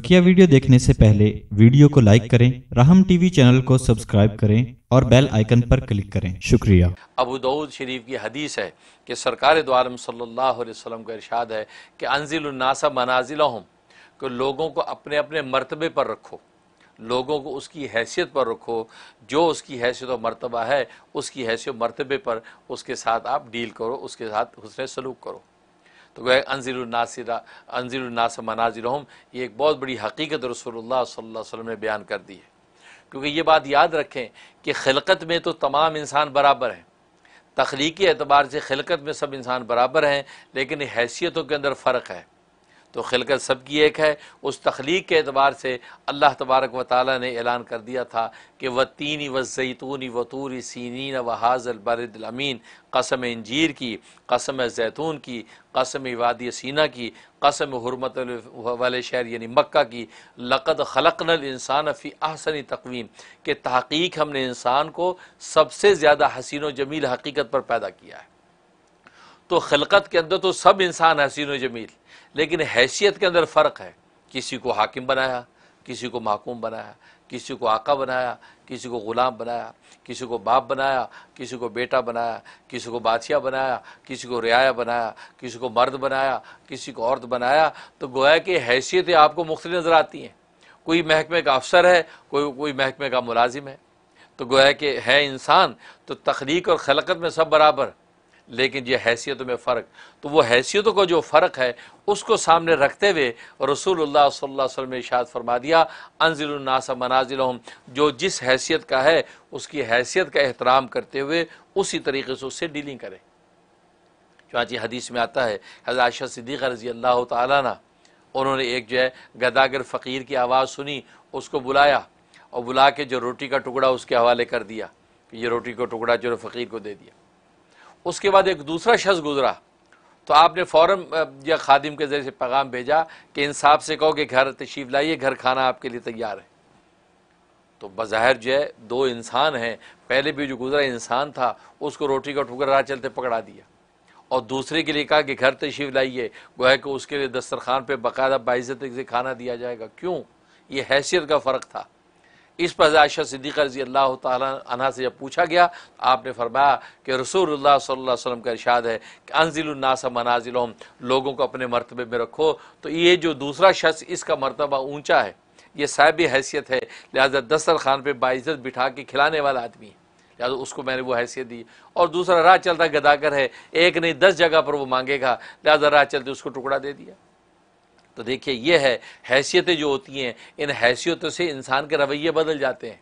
बकिया video देखने से पहले वीडियो को लाइक करें, राहम टीवी चैनल को सब्सक्राइब करें और बेल आइकन पर क्लिक करें। शुक्रिया। अबू दाऊद शरीफ की हदीस है कि सरकार दो आलम सल्लल्लाहु अलैहि वसल्लम का इरशाद है कि अनजिलनासा मनाजिलहम, कि लोगों को अपने अपने मर्तबे पर रखो, लोगों को उसकी हैसियत पर रखो, जो उसकी हैसियत और मर्तबा है, उसकी हैसियत मरतबे पर उसके साथ आप डील करो, उसके साथ उसने सलूक करो। तो गए अनजिलनासिरा मनाजिर हम ये एक बहुत बड़ी हकीकत रसोल्ला अलैहि ने बयान कर दी है। क्योंकि ये बात याद रखें कि खिलकत में तो तमाम इंसान बराबर हैं। तख्लीकी एतबार से खिलकत में सब इंसान बराबर हैं, लेकिन हैसियतों के अंदर फ़र्क है। तो खिलकत सबकी एक है। उस तख्लीक के अतबार से अल्लाह तबारक व ताली ने ऐलान कर दिया था कि व तीनी व जैतूनी व तूरी सीनीन व हाजल बरदमीन कसम इंजीर की, कसम जैतून की, कसम वादी सीना की, कसम हरमत वाले शहर यानी मक्का की, लक़द खलकनल इंसान फ़ी आहसनी तकवीम, के तहकीक हमने इंसान को सबसे ज़्यादा हसीन जमील हकीकत पर पैदा किया है। तो खलकत के अंदर तो सब इंसान हसीन जमील। लेकिन हैसियत के अंदर फ़र्क है किसी को हाकिम बनाया किसी को महकूम बनाया किसी को आका बनाया किसी को ग़ुलाम बनाया किसी को बाप बनाया किसी को बेटा बनाया किसी को बादशाह बनाया किसी को रियाया बनाया किसी को मर्द बनाया किसी को औरत बनाया तो गोया कि हैसियतें आपको मुख्त नज़र आती हैं कोई महकमे का अफसर है कोई कोई महकमे का मुलाजिम है तो गोया कि है इंसान तो तख्लीक और खलकत में सब बराबर लेकिन ये हैसियतों में फ़र्क तो वो हैसियतों का जो फ़र्क है, उसको सामने रखते हुए रसूलुल्लाह सल्लल्लाहु अलैहि वसल्लम इशाद फरमा दिया अनजिलनास मनाजिल जो जिस हैसियत का है, उसकी हैसियत का एहतराम करते हुए उसी तरीके से उससे डीलिंग करें। चुनाची हदीस में आता है आयशा सिद्दीक़ रज़ी अल्लाह ताला उन्होंने एक जो है, गदागर फ़कीर की आवाज़ सुनी, उसको बुलाया और बुला के जो रोटी का टुकड़ा उसके हवाले कर दिया, कि ये रोटी का टुकड़ा जो फ़कीर को दे दिया। उसके बाद एक दूसरा शख्स गुजरा। तो आपने फ़ौरन या खादिम के ज़रिए पैगाम भेजा कि इंसाफ से कहो कि घर तशीफ लाइए, घर खाना आपके लिए तैयार है। तो बज़ाहिर जो है, दो इंसान हैं। पहले भी जो गुजरा, इंसान था, उसको रोटी का टुकड़ा राह चलते पकड़ा दिया। और दूसरे के लिए कहा कि घर तशीफ लाइए, गोया कि उसके लिए दस्तरखान पर बाकायदा बाइज़त से खाना दिया जाएगा। क्यों? ये हैसियत का फ़र्क था। इस पर आयशा सिद्दीक़ रज़ी अल्लाह तहा से जब पूछा गया तो आपने फरमाया कि अलैहि वसल्लम का इरशाद है कि अनजिलनास मनाजिल लोगों को अपने मरतबे में रखो। तो ये जो दूसरा शख्स इसका मरतबा ऊँचा है, ये साहब हैसियत है। लिहाजा दस्तर खान पर बाइज़त बिठा के खिलाने वाला आदमी है। लिहाजा उसको मैंने वो हैसियत दी। और दूसरा राह चलता गदाकर है, एक नहीं दस जगह पर वो मांगेगा। लिहाजा राह चलते उसको टुकड़ा दे दिया। तो देखिए, ये है, हैसियतें जो होती हैं, इन हैसियतों से इंसान के रवैये बदल जाते हैं।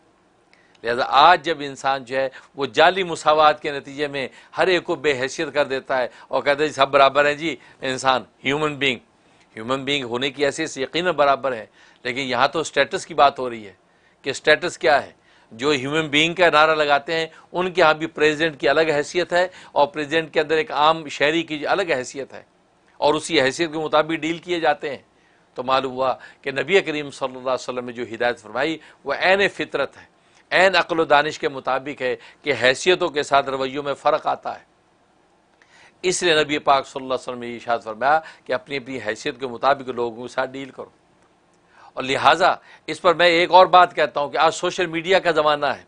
लिहाजा आज जब इंसान जो है, वो जाली मुसावत के नतीजे में हर एक को बेहैसियत कर देता है और कहते हैं सब बराबर हैं जी, इंसान, ह्यूमन बींग ह्यूमन बींग होने की ऐसी यकीन बराबर है। लेकिन यहाँ तो स्टेटस की बात हो रही है कि स्टेटस क्या है? जो ह्यूमन बींग का नारा लगाते हैं, उनके यहाँ भी प्रेसिडेंट की अलग हैसियत है और प्रेसिडेंट के अंदर एक आम शहरी की अलग हैसियत है। और उसी हैसियत के मुताबिक डील किए जाते हैं। तो मालूम हुआ कि नबी करीम सल्लल्लाहु अलैहि वसल्लम ने जो हिदायत फरमाई वह एन फितरत है एन अक्ल दानिश के मुताबिक है कि हैसियतों के साथ रवैयों में फ़र्क आता है। इसलिए नबी पाक सल्लल्लाहु अलैहि वसल्लम ने इशाद फरमाया कि अपनी अपनी हैसियत के मुताबिक लोगों के साथ डील करो। और लिहाजा इस पर मैं एक और बात कहता हूँ कि आज सोशल मीडिया का ज़माना है।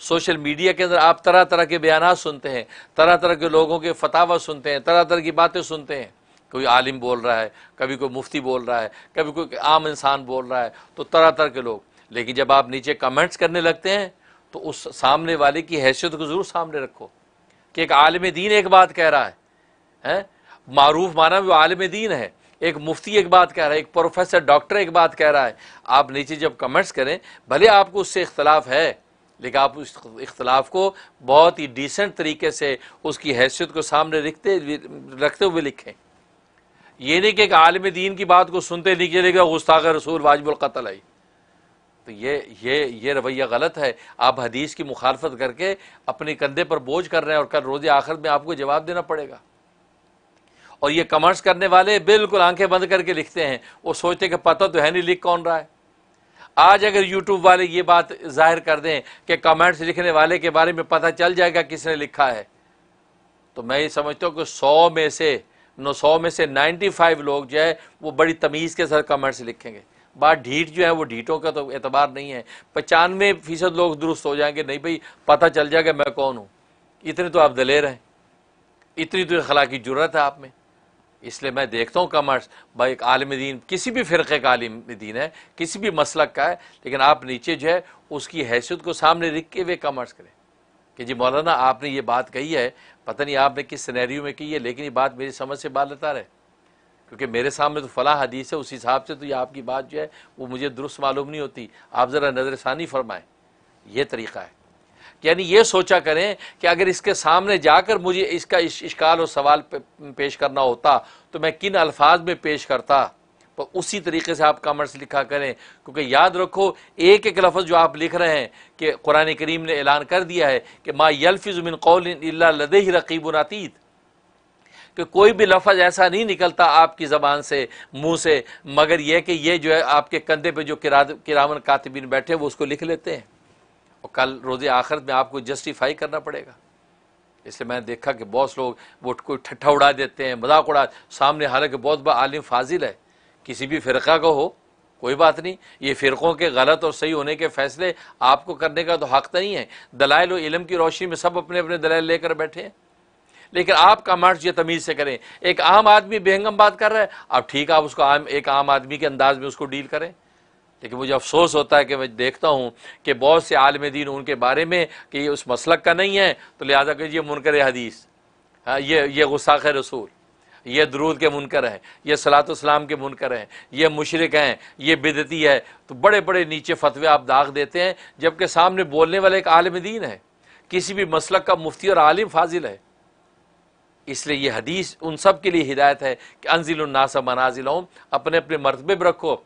सोशल मीडिया के अंदर आप तरह तरह के बयान सुनते हैं, तरह तरह के लोगों के फतावा सुनते हैं, तरह तरह की बातें सुनते हैं। कोई आलिम बोल रहा है, कभी कोई मुफ्ती बोल रहा है, कभी कोई आम इंसान बोल रहा है तो तरह तरह के लोग। लेकिन जब आप नीचे कमेंट्स करने लगते हैं तो उस सामने वाले की हैसियत को ज़रूर सामने रखो कि एक आलम दीन एक बात कह रहा है, हैं? मारूफ माना वो आलम दीन है। एक मुफ्ती एक बात कह रहा है, एक प्रोफेसर डॉक्टर एक बात कह रहा है। आप नीचे जब कमेंट्स करें, भले आपको उससे इख्तलाफ है, लेकिन आप उस इख्तलाफ को बहुत ही डिसेंट तरीके से उसकी हैसियत को सामने रखते रखते हुए लिखें। ये नहीं कि एक आलम दीन की बात को सुनते नहीं चलेगा गुस्ताख रसूल वाजबुल कत्ल आई। तो ये ये ये रवैया गलत है। आप हदीस की मुखालफत करके अपने कंधे पर बोझ कर रहे हैं और कल रोज़ आखिर में आपको जवाब देना पड़ेगा। और ये कमेंट्स करने वाले बिल्कुल आँखें बंद करके लिखते हैं। वो सोचते कि पता तो है नहीं लिख कौन रहा है। आज अगर यूट्यूब वाले ये बात ज़ाहिर कर दें कि कमेंट्स लिखने वाले के बारे में पता चल जाएगा किसने लिखा है। तो मैं ये समझता हूँ कि सौ में से नौ सौ में से नाइन्टी फाइव लोग जो है, वो बड़ी तमीज़ के साथ कमेंट्स लिखेंगे। बात ढीठ जो है, वो ढीठों का तो एतबार नहीं है। पचानवे फ़ीसद लोग दुरुस्त हो जाएँगे, नहीं भाई, पता चल जाएगा मैं कौन हूँ। इतने तो आप दलेर हैं। इतनी तो खला की ज़रूरत है आप में। इसलिए मैं देखता हूँ कमर्स। भाई, एक आलम दीन, किसी भी फ़िरक़े का आलिम दीन है, किसी भी मसलक का है, लेकिन आप नीचे जो है, उसकी हैसियत को सामने रख के वे कमर्स करें। कि जी मौलाना, आपने ये बात कही है, पता नहीं आपने किस सिनेरियो में की है, लेकिन ये बात मेरी समझ से बात लेता रहे क्योंकि मेरे सामने तो फला हदीस है, उस हिसाब से तो ये आपकी बात जो है, वो मुझे दुरुस्त मालूम नहीं होती। आप ज़रा नज़रसानी फरमाएँ। ये तरीक़ा है। यानी ये सोचा करें कि अगर इसके सामने जाकर मुझे इसका इश्काल और सवाल पेश करना होता तो मैं किन अल्फाज में पेश करता? तो उसी तरीके से आप कॉमर्स लिखा करें। क्योंकि याद रखो, एक एक लफ्ज़ जो आप लिख रहे हैं कि कुरान करीम ने ऐलान कर दिया है कि माँ यल्फ़िज़मिन कौल लदे ही रकीब नातीत कि कोई भी लफज ऐसा नहीं निकलता आपकी ज़बान से, मुँह से, मगर यह कि ये जो है आपके कंधे पे जो किरा किरामन कातिबिन बैठे, वो उसको लिख लेते हैं। और कल रोज़े आखिर में आपको जस्टिफाई करना पड़ेगा। इसलिए मैंने देखा कि बहुत लोग वो कोई ठट्ठा उड़ा देते हैं, मज़ाक उड़ा, सामने हालाँकि बहुत बड़ा आलिम फाजिल है। किसी भी फ़िरका का हो, कोई बात नहीं। ये फ़िरक़ों के गलत और सही होने के फैसले आपको करने का तो हक तो नहीं है। दलाइल और इलम की रोशनी में सब अपने अपने दलाइल लेकर बैठे हैं। लेकिन आपका मार्च ये तमीज़ से करें। एक आम आदमी बेहंगम बात कर रहा है, अब ठीक आप उसको आम, एक आम आदमी के अंदाज में उसको डील करें। लेकिन मुझे अफसोस होता है कि मैं देखता हूँ कि बहुत से आलम दीन उनके बारे में कि ये उस मसलक का नहीं है तो लिहाजा कीजिए मुनकर हदीस। हाँ ये ये गुस्साख रसूल। ये दरूद के मुनकर हैं, ये सलातम के मुनकर हैं, ये मुशरक हैं, ये बिदती है। तो बड़े बड़े नीचे फतवे आप दाग देते हैं, जबकि सामने बोलने वाले एक आलम दीन है। किसी भी मसलक का मुफ्ती और आलिम फाजिल है। इसलिए ये हदीस उन सब के लिए हिदायत है कि अनजिलनासा मनाजिल अपने अपने मरतबे पर रखो।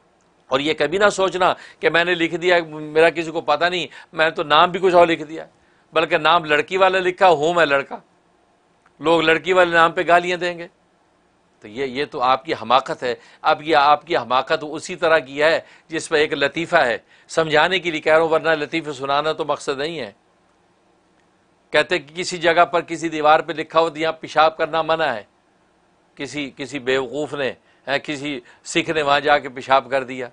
और ये कभी ना सोचना कि मैंने लिख दिया, मेरा किसी को पता नहीं, मैंने तो नाम भी कुछ और लिख दिया। बल्कि नाम लड़की वाला लिखा, हूँ मैं लड़का। लोग लड़की वाले नाम पे गालियाँ देंगे। तो ये ये तो आपकी हमाकत है। अब ये आपकी हमाकत उसी तरह की है जिस पर एक लतीफ़ा है। समझाने के लिए कह रहा हूँ, वरना लतीफ़े सुनाना तो मकसद नहीं है। कहते कि किसी जगह पर किसी दीवार पे लिखा हो तो यहाँ पेशाब करना मना है। किसी किसी बेवकूफ़ ने किसी सिख ने वहाँ जाके पेशाब कर दिया।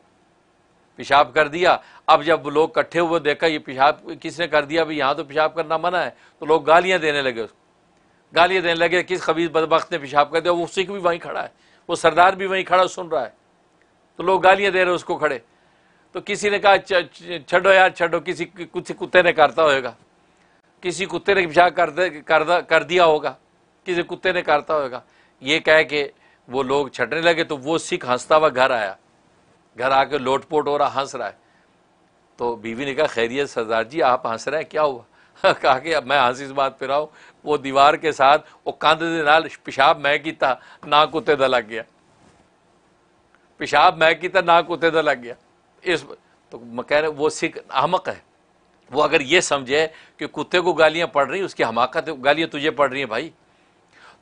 पेशाब कर दिया। अब जब लोग इकट्ठे हुए देखा, ये पेशाब किसने कर दिया? भाई यहाँ तो पेशाब करना मना है। तो लोग गालियाँ देने लगे उसको। गालियाँ देने लगे किस खबीज बदबख्त ने पेशाब कर दिया वो सिख भी वहीं खड़ा है वो सरदार भी वहीं खड़ा सुन रहा है। तो लोग गालियाँ दे रहे उसको खड़े। तो किसी ने कहा छो यार छो किसी कुछ कुत्ते ने करता होगा किसी कुत्ते ने पेशाब कर, कर, कर दिया होगा। किसी कुत्ते ने करता होगा ये कह के वो लोग छटने लगे तो वो सिख हंसता हुआ घर आया। घर आके लोटपोट हो रहा हंस रहा है। तो बीवी ने कहा खैरियत सरदार जी आप हंस रहे हैं क्या हुआ? कहा कि अब मैं हंस इस बात पे रहा हूँ। वो दीवार के साथ, वो कंध के नाल पेशाब मैं किया ना कुत्ते का लग गया। पेशाब मैं किया ना कुत्ते का लग गया। इस तो मैं कह रहे वो सिख अहमक है। वो अगर ये समझे कि कुत्ते को गालियाँ पड़ रही उसकी हमाकत गालियाँ तुझे पड़ रही हैं भाई।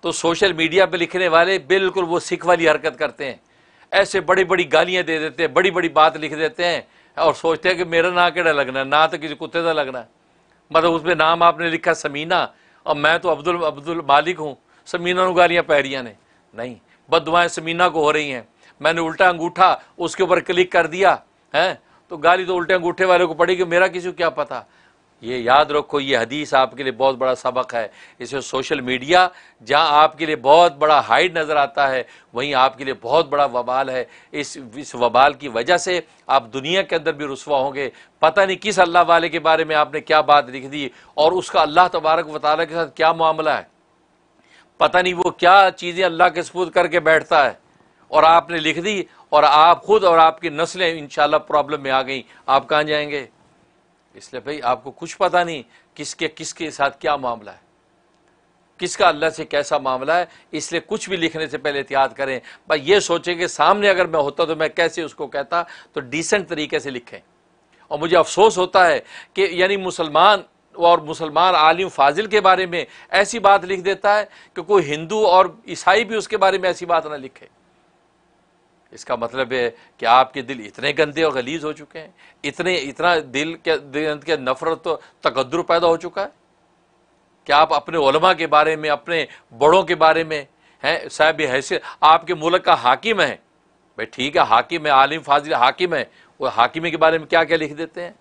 तो सोशल मीडिया पे लिखने वाले बिल्कुल वो सिख वाली हरकत करते हैं। ऐसे बड़ी बड़ी गालियाँ दे देते हैं बड़ी बड़ी बात लिख देते हैं और सोचते हैं कि मेरा ना केड़ा लगना, ना तो किसी कुत्ते का लगना। है मतलब उसमें नाम आपने लिखा समीना और मैं तो अब्दुल अब्दुल मालिक हूँ। समीना को गालियाँ पै ने। नहीं बदुआएँ समीना को हो रही हैं। मैंने उल्टा अंगूठा उसके ऊपर क्लिक कर दिया, है? तो गाली तो उल्टे अंगूठे वाले को पड़ेगी, मेरा किसी को क्या पता? ये याद रखो, ये हदीस आपके लिए बहुत बड़ा सबक है। इसे सोशल मीडिया, जहाँ आपके लिए बहुत बड़ा हाइड नज़र आता है, वहीं आपके लिए बहुत बड़ा वबाल है। इस इस वबाल की वजह से आप दुनिया के अंदर भी रसवा होंगे। पता नहीं किस अल्लाह वाले के बारे में आपने क्या बात लिख दी, और उसका अल्लाह तबारक वाली के साथ क्या मामला है? पता नहीं वो क्या चीज़ें अल्लाह के सबूत करके बैठता है, और आपने लिख दी, और आप खुद और आपकी नस्लें इन प्रॉब्लम में आ गई। आप कहाँ जाएँगे? इसलिए भाई, आपको कुछ पता नहीं किसके किसके साथ क्या मामला है। किसका अल्लाह से कैसा मामला है, इसलिए कुछ भी लिखने से पहले एहतियात करें। भाई, ये सोचें कि सामने अगर मैं होता तो मैं कैसे उसको कहता तो डिसेंट तरीके से लिखें। और मुझे अफसोस होता है कि यानी मुसलमान और मुसलमान आलिम फाजिल के बारे में ऐसी बात लिख देता है कि कोई हिंदू और ईसाई भी उसके बारे में ऐसी बात ना लिखे। इसका मतलब है कि आपके दिल इतने गंदे और गलीज हो चुके हैं, इतने, इतना दिल के दिल के नफरत तो तकदर पैदा हो चुका है। कि आप अपने ओलमा के बारे में, अपने बड़ों के बारे में, हैं, साहब हैसियत, आपके मुल्क का हाकिम है। भाई ठीक है, हाकिम है, आलिम, फाजिल, हाकिम है। वो हाकिमे के बारे में क्या क्या लिख देते हैं?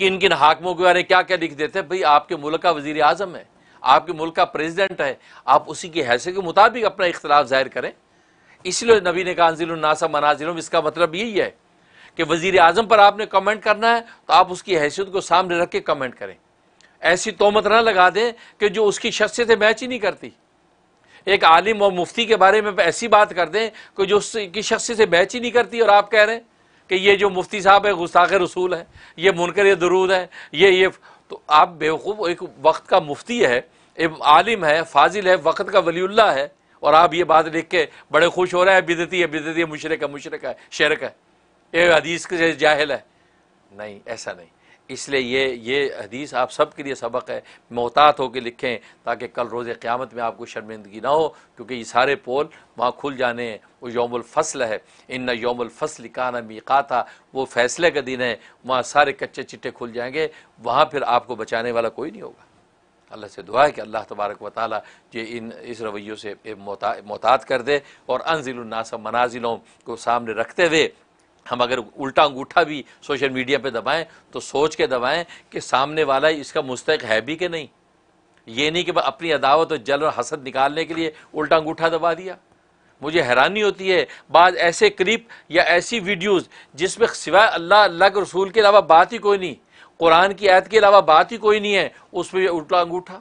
किन किन हाकमों के बारे में क्या क्या लिख देते हैं? भाई आपके मुल्क का वज़ीर आज़म है, आपके मुल्क का प्रेसिडेंट है। आप उसी की हैसियत के मुताबिक अपना इख्तलाफ ज़ाहिर करें। इसलिए नबी ने कहा मनाजिल इसका मतलब यही है कि वज़ीर आज़म पर आपने कमेंट करना है तो आप उसकी हैसियत को सामने रख के कमेंट करें। ऐसी तोमत ना लगा दें कि जो उसकी शख्सियत मैच ही नहीं करती। एक आलिम और मुफ्ती के बारे में ऐसी बात कर दें कि जो उसकी शख्सियत से मैच ही नहीं करती और आप कह रहे हैं कि ये जो मुफ्ती साहब है, गुस्ताख रसूल है, ये मुनकर दरूद है, ये ये तो आप बेवकूफ़ एक वक्त का मुफ्ती है एक आलिम है, फाजिल है, वक्त का वलील्ला है और आप ये बात लिख के बड़े खुश हो रहे हैं, बिदती है बिदती है, मुशरक है मुशरक है, शेरक है। ये हदीस के जाहिल है। नहीं, ऐसा नहीं। इसलिए ये ये हदीस आप सब के लिए सबक है। मोहतात होकर लिखें ताकि कल रोज़ क़्यामत में आपको शर्मिंदगी ना हो, क्योंकि ये सारे पोल वहाँ खुल जाने हैं। वो योमुलफसल है। इन न योमुलफसल का ना मीका था वो फैसले का दिन है। वहाँ सारे कच्चे चिट्टे खुल जाएँगे। वहाँ फिर आपको बचाने वाला कोई नहीं होगा। अल्लाह से दुआ है कि अल्लाह तबारक व ताली ये इन इस रवैयों से मोहतात कर दे और अनजिलनास मनाजिलों को सामने रखते हुए हम अगर उल्टा अंगूठा भी सोशल मीडिया पे दबाएँ तो सोच के दबाएँ कि सामने वाला इसका मुस्तक है भी कि नहीं। ये नहीं कि अपनी अदावत और जल और हसद निकालने के लिए उल्टा अंगूठा दबा दिया। मुझे हैरानी होती है, बाद ऐसे क्लिप या ऐसी वीडियोस जिसमें सिवाय अल्लाह अल्लाह के रसूल के अलावा बात ही कोई नहीं। कुरान की आयत के अलावा बात ही कोई नहीं है। उसमें उल्टा अंगूठा।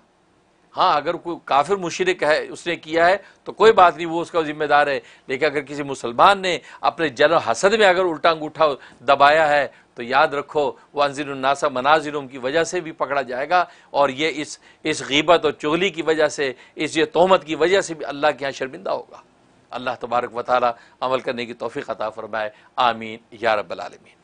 हाँ अगर कोई काफिर, मुशरक है, उसने किया है तो कोई बात नहीं, वो उसका जिम्मेदार है। लेकिन अगर किसी मुसलमान ने अपने जल हसद में अगर उल्टा अंगूठा दबाया है तो याद रखो, वो अनजिलनासा मनाजिलम की वजह से भी पकड़ा जाएगा और ये इस इस गीबत और चुगली की वजह से, इस ये तोहमत की वजह से भी अल्लाह के यहाँ शर्मिंदा होगा। अल्लाह तबारक वाली अमल करने की तोफ़ी अता फ़रमाए। आमीन। या रबालमीन